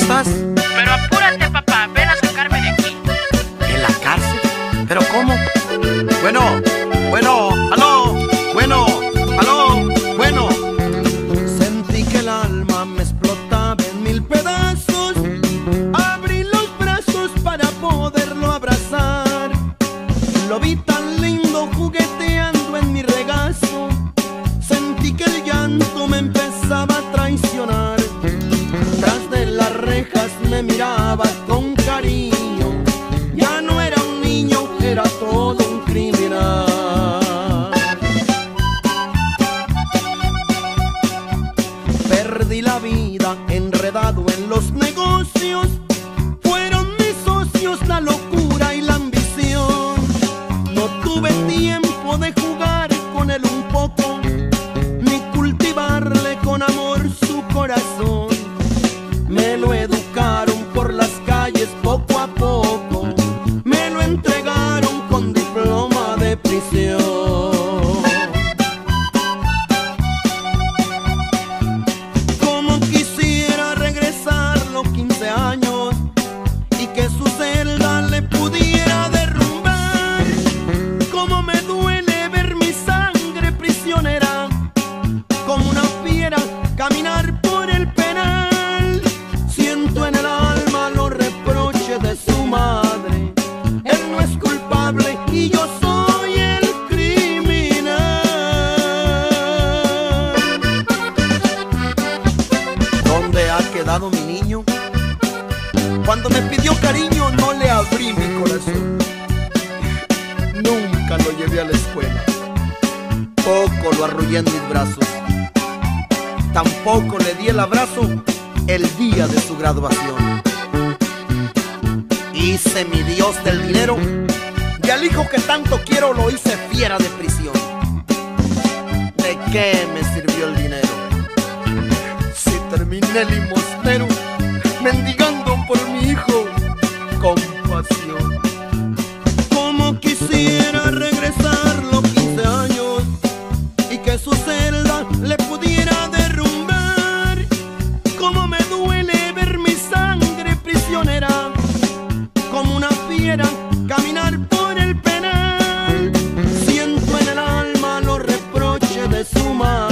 estás? Pero apúrate, papá, ven a sacarme de aquí. ¿En la cárcel? ¿Pero cómo? Bueno, bueno, aló, bueno, aló, bueno. Sentí que el alma me explotaba en mil pedazos. Abrí los brazos para poderlo abrazar. Lo vi tan lindo jugueteando en mi regazo. Sentí que el llanto me empezaba a miraba con cariño. Ya no era un niño, era todo un criminal. Perdí la vida enredado en los negocios. Fueron mis socios la locura y la ambición. No tuve tiempo de jugar con él un poco, ni cultivarle con amor su corazón. Entregaron con diploma de prisión. Como quisiera regresar los 15 años y que su celda le pudiera derrumbar. Como me duele ver mi sangre prisionera, como una fiera caminar por quedado mi niño? Cuando me pidió cariño no le abrí mi corazón. Nunca lo llevé a la escuela. Poco lo arrullé en mis brazos. Tampoco le di el abrazo el día de su graduación. Hice mi dios del dinero y al hijo que tanto quiero lo hice fiera de prisión. ¿De qué me sirvió el dinero? en el limosnero, mendigando por mi hijo con pasión. Como quisiera regresar los 15 años y que su celda le pudiera derrumbar. Como me duele ver mi sangre prisionera, como una fiera caminar por el penal. Siento en el alma los reproches de su madre.